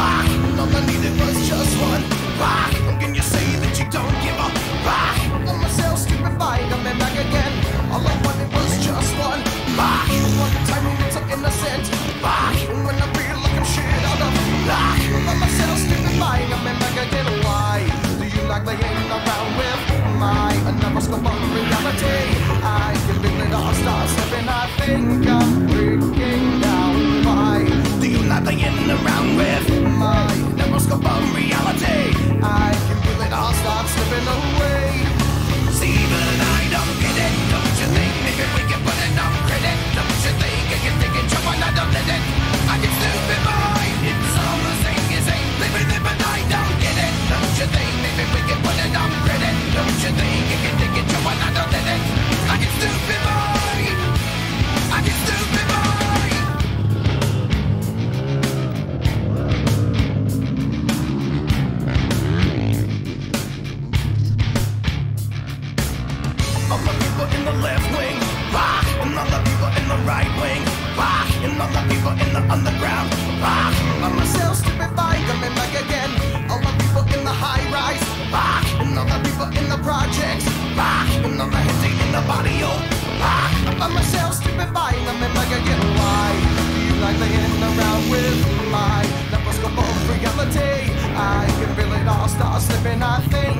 back. All I needed was just one back. How can you say that? by myself, stupid by, and I'm in my again. Why you like laying around with my microscope of reality? I can feel it all start slipping, I think.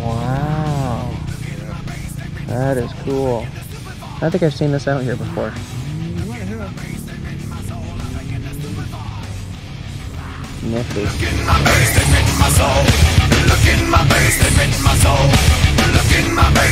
Wow. That is cool. I think I've seen this out here before. Nifty. Look in my face, they my soul. Look in my face, they my soul. Look in my face.